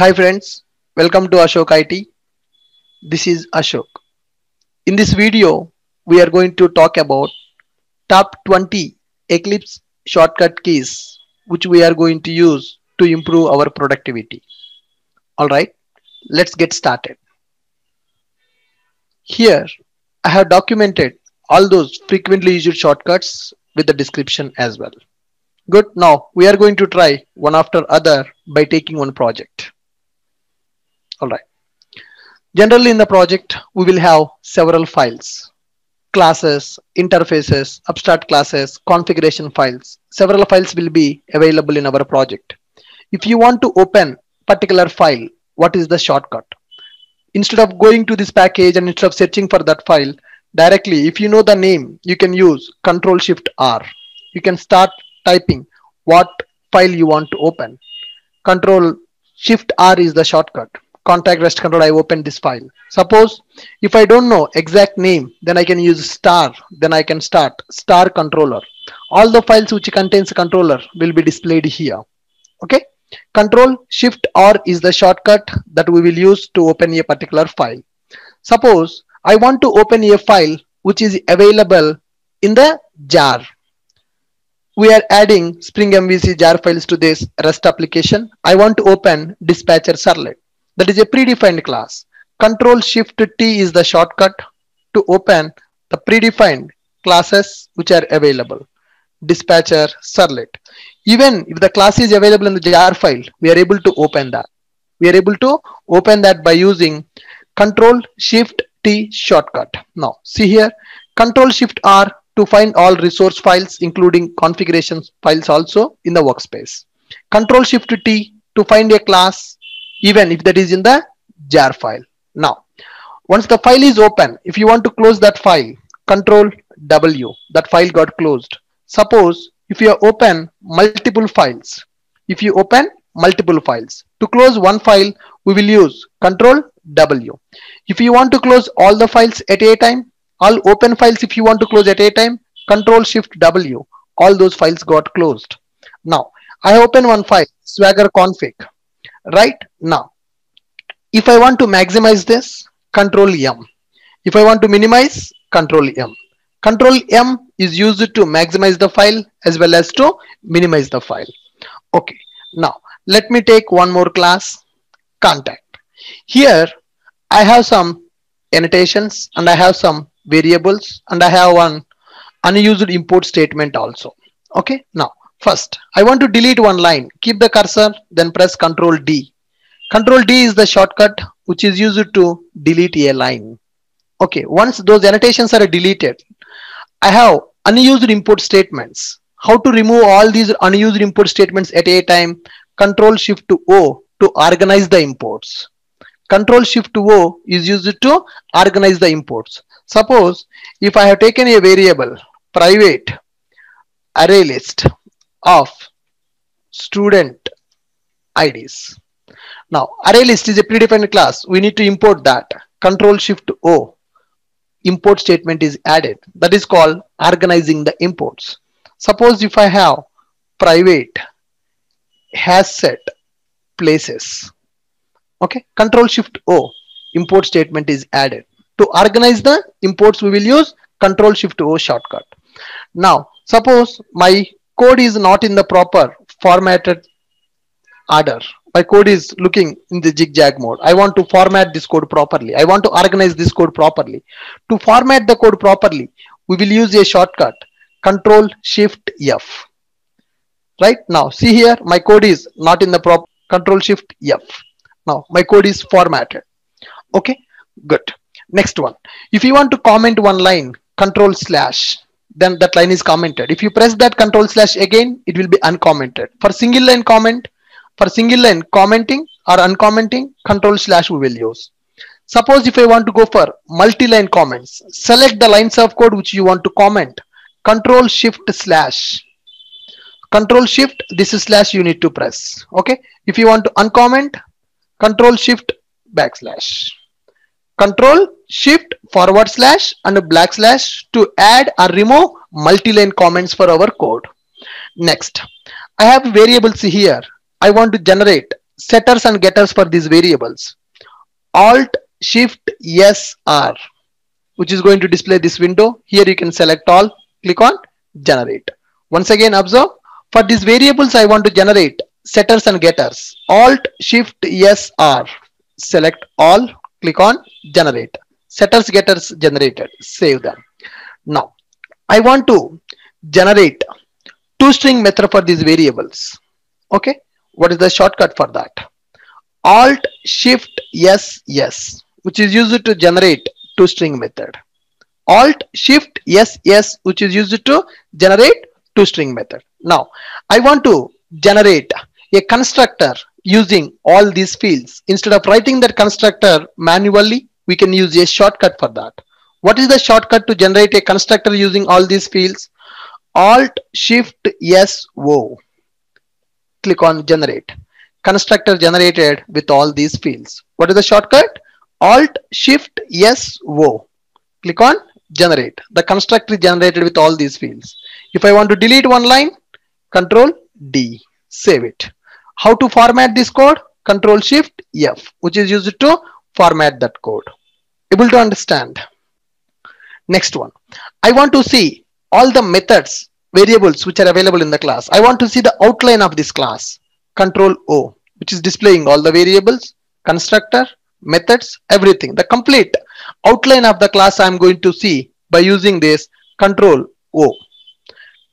Hi friends, welcome to Ashok IT. This is Ashok. In this video, we are going to talk about top 20 Eclipse shortcut keys which we are going to use to improve our productivity. Alright, let's get started. Here, I have documented all those frequently used shortcuts with the description as well. Good, now we are going to try one after other by taking one project. Alright. Generally in the project, we will have several files, classes, interfaces, abstract classes, configuration files. Several files will be available in our project. If you want to open a particular file, what is the shortcut? Instead of going to this package and instead of searching for that file, directly, if you know the name, you can use Control Shift R. You can start typing what file you want to open. Control Shift R is the shortcut contact rest control I open this file. Suppose if I don't know exact name, then I can use star, then I can start star controller. All the files which contains controller will be displayed here. Okay. Control shift R is the shortcut that we will use to open a particular file. Suppose I want to open a file which is available in the jar. We are adding Spring MVC jar files to this REST application. I want to open dispatcher servlet that is a predefined class. Control Shift T is the shortcut to open the predefined classes which are available. Dispatcher servlet. Even if the class is available in the jar file, we are able to open that. We are able to open that by using Control Shift T shortcut. Now see here, Control Shift R to find all resource files including configuration files also in the workspace. Control Shift T to find a class even if that is in the jar file. Now, once the file is open, if you want to close that file, control W, that file got closed. Suppose if you open multiple files, if you open multiple files, to close one file, we will use control W. If you want to close all the files at a time, all open files if you want to close at a time, control shift W, all those files got closed. Now, I open one file, swagger config right now. If I want to maximize this control M. If I want to minimize control M. Control M is used to maximize the file as well as to minimize the file. Okay. Now let me take one more class. Contact. Here I have some annotations and I have some variables and I have one unused import statement also. Okay. Now First, I want to delete one line. Keep the cursor, then press Ctrl D. Ctrl D is the shortcut which is used to delete a line. Okay, once those annotations are deleted, I have unused import statements. How to remove all these unused import statements at a time? Control Shift to O to organize the imports. Control Shift to O is used to organize the imports. Suppose if I have taken a variable private array list of student IDs. Now array list is a predefined class. We need to import that. Control Shift O. Import statement is added. That is called organizing the imports. Suppose if I have private HashSet places. Okay. Control Shift O. Import statement is added. To organize the imports, we will use Control Shift O shortcut. Now, suppose my code is not in the proper formatted order. My code is looking in the zigzag mode. I want to format this code properly. I want to organize this code properly. To format the code properly we will use a shortcut. Control shift f. Right? Now see here my code is not in the prop control shift f. Now my code is formatted. Okay? Good. Next one. If you want to comment one line control slash then that line is commented. If you press that control slash again, it will be uncommented. For single line comment, for single line commenting or uncommenting, control slash we will use. Suppose if I want to go for multi-line comments, select the lines of code which you want to comment. Control shift slash. Control shift, this is slash you need to press. Okay. If you want to uncomment, control shift backslash control shift forward slash and black slash to add or remove multi-line comments for our code next i have variables here i want to generate setters and getters for these variables. Alt Shift S R, which is going to display this window. Here you can select all, click on generate. Once again, observe for these variables I want to generate setters and getters. Alt Shift S R, select all, click on generate. Setters getters generated. Save them. Now I want to generate toString method for these variables. Okay, what is the shortcut for that? Alt Shift S S, which is used to generate toString method. Alt Shift S S, which is used to generate toString method. Now I want to generate a constructor using all these fields. Instead of writing that constructor manually, we can use a shortcut for that. What is the shortcut to generate a constructor using all these fields? Alt Shift S O. Click on generate. Constructor generated with all these fields. What is the shortcut? Alt Shift S O. Click on generate. The constructor generated with all these fields. If I want to delete one line, Control D. Save it. How to format this code? Control Shift F, which is used to format that code. Able to understand? Next one. I want to see all the methods, variables which are available in the class. I want to see the outline of this class. Control O, which is displaying all the variables, constructor, methods, everything. The complete outline of the class I'm going to see by using this Control O.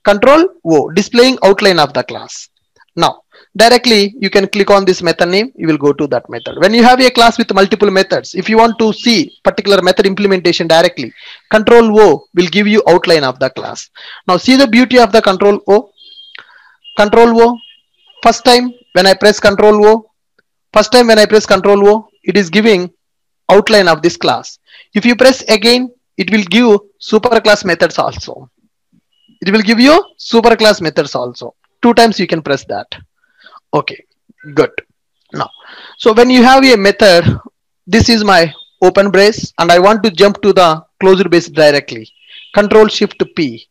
Control O, displaying outline of the class. Now, directly you can click on this method name you will go to that method. When you have a class with multiple methods if you want to see particular method implementation directly control o will give you outline of the class. Now see the beauty of the control o? Control o first time when i press control o first time when i press control o it is giving outline of this class. If you press again it will give superclass methods also. It will give you superclass methods also. Two times you can press that okay good. Now so when you have a method this is my open brace and i want to jump to the closed brace directly. Control shift p.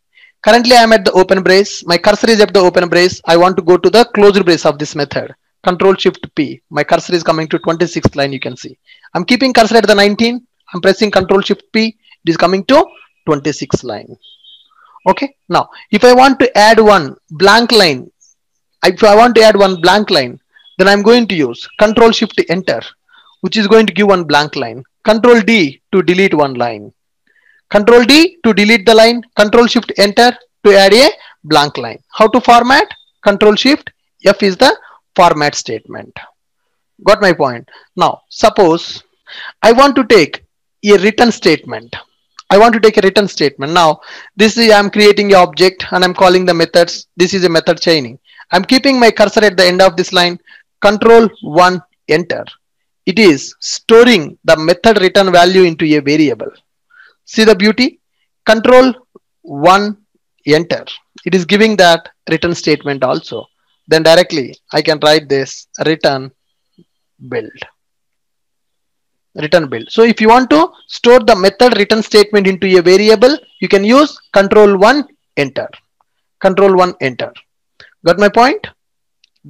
Currently i am at the open brace. My cursor is at the open brace. I want to go to the closed brace of this method. Control shift p. My cursor is coming to 26th line you can see. I'm keeping cursor at the 19 i'm pressing control shift p. It is coming to 26th line. Okay now if i want to add one blank line if I want to add one blank line, then I'm going to use Control Shift Enter, which is going to give one blank line. Control D to delete one line. Control D to delete the line. Control Shift Enter to add a blank line. How to format? Control Shift F is the format statement. Got my point? Now, suppose I want to take a written statement. I want to take a written statement. Now, this is I'm creating an object and I'm calling the methods. This is a method chaining. I'm keeping my cursor at the end of this line, control 1, enter. It is storing the method return value into a variable. See the beauty? Control 1, enter. It is giving that return statement also. Then directly I can write this return build. Return build. So if you want to store the method return statement into a variable, you can use control 1, enter. Control 1, enter. Got my point?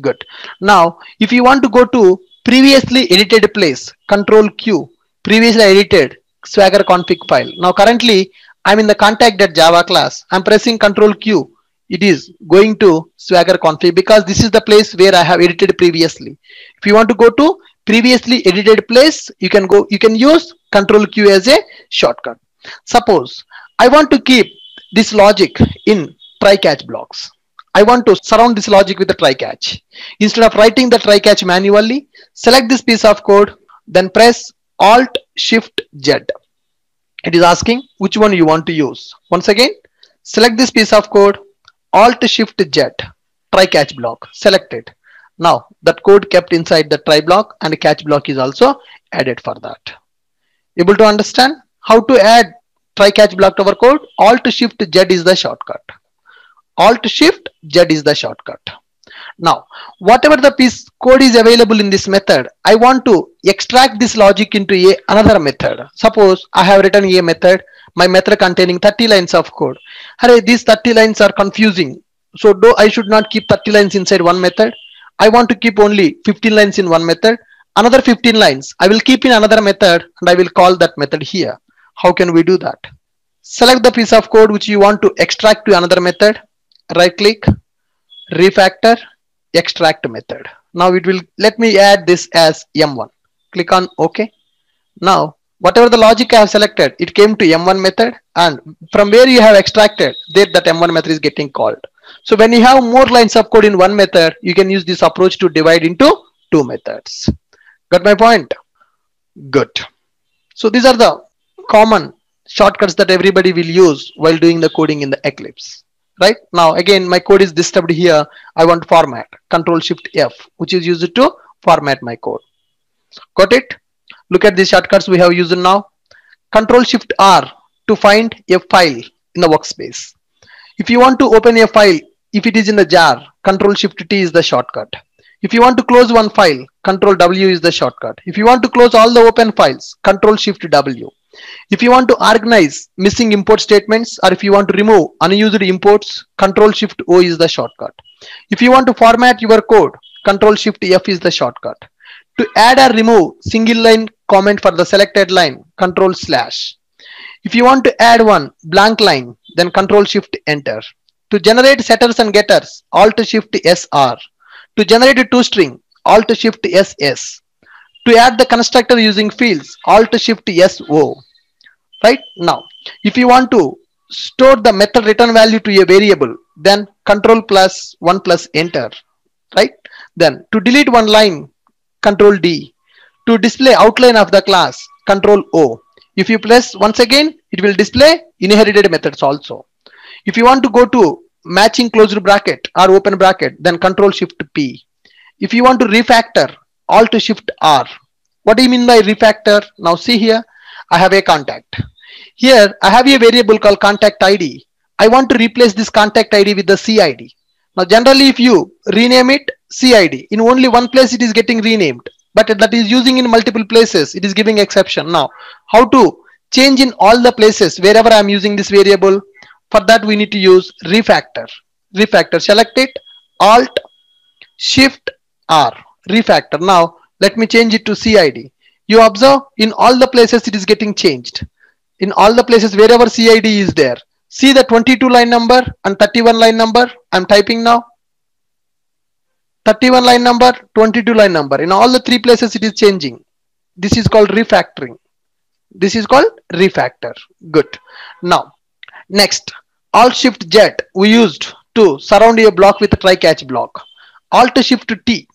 Good. Now, if you want to go to previously edited place, control Q, previously edited Swagger config file. Now, currently, I'm in the contact.java class. I'm pressing control Q. It is going to Swagger config because this is the place where I have edited previously. If you want to go to previously edited place, you can go, you can use control Q as a shortcut. Suppose I want to keep this logic in try catch blocks. I want to surround this logic with a try catch. Instead of writing the try catch manually, select this piece of code, then press Alt Shift Z. It is asking which one you want to use. Once again, select this piece of code, Alt Shift Z, try catch block, select it. Now that code kept inside the try block and catch block is also added for that. Able to understand how to add try catch block to our code? Alt Shift Z is the shortcut. Alt Shift Z is the shortcut. Now, whatever the piece code is available in this method, I want to extract this logic into a, another method. Suppose I have written a method, my method containing 30 lines of code. Hurry, these 30 lines are confusing. So do I should not keep 30 lines inside one method. I want to keep only 15 lines in one method. Another 15 lines I will keep in another method and I will call that method here. How can we do that? Select the piece of code which you want to extract to another method. Right click, refactor, extract method. Now it will let me add this as M1. Click on OK. Now whatever the logic I have selected, it came to M1 method and from where you have extracted, there that M1 method is getting called. So when you have more lines of code in one method, you can use this approach to divide into two methods. Got my point? Good. So these are the common shortcuts that everybody will use while doing the coding in the Eclipse. Right now, again, my code is disturbed here. I want to format, Control Shift F, which is used to format my code. Got it? Look at these shortcuts we have used now. Control Shift R to find a file in the workspace. If you want to open a file, if it is in the jar, Control Shift T is the shortcut. If you want to close one file, Control W is the shortcut. If you want to close all the open files, Control Shift W. If you want to organize missing import statements or if you want to remove unused imports, Control Shift O is the shortcut. If you want to format your code, Control Shift F is the shortcut. To add or remove single line comment for the selected line, Control slash. If you want to add one blank line, then Control Shift Enter. To generate setters and getters, Alt Shift SR. To generate a toString, Alt Shift SS. To add the constructor using fields, Alt Shift SO. Right now, if you want to store the method return value to a variable, then Control plus 1 plus Enter. Right? Then to delete one line, Control D. To display outline of the class, Control O. If you press once again, it will display inherited methods also. If you want to go to matching closed bracket or open bracket, then Control Shift P. If you want to refactor, Alt Shift R. What do you mean by refactor? Now see here, I have a contact. Here, I have a variable called contact ID. I want to replace this contact ID with the CID. Now, generally, if you rename it CID, in only one place it is getting renamed but that is using in multiple places it is giving exception. Now how to change in all the places wherever i'm using this variable? For that we need to use refactor. Refactor select it. Alt shift r. Refactor. Now let me change it to cid you observe in all the places it is getting changed. In all the places wherever cid is there. See the 22 line number and 31 line number. I'm typing now. 31 line number 22 line number. In all the three places it is changing. This is called refactoring. This is called refactor. Good. Now next. Alt shift z we used to surround a block with a try catch block. Alt shift t.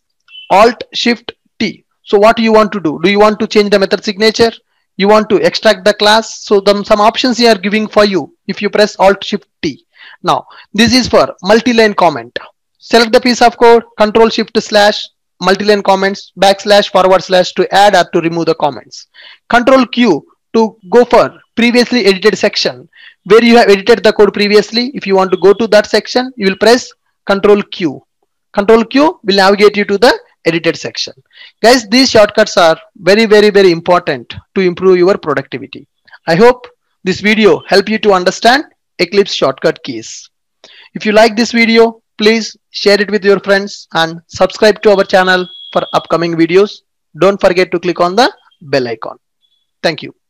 Alt shift so what do you want to do do you want to change the method signature you want to extract the class so them some options here are giving for you if you press alt shift t now this is for multi-line comment Select the piece of code, control shift slash, multi-line comments, backslash, forward slash to add or to remove the comments. Control Q to go for previously edited section where you have edited the code previously. If you want to go to that section, you will press control Q. Control Q will navigate you to the edited section. Guys, these shortcuts are very, very, very important to improve your productivity. I hope this video help you to understand Eclipse shortcut keys. If you like this video, Please share it with your friends and subscribe to our channel for upcoming videos. Don't forget to click on the bell icon. Thank you.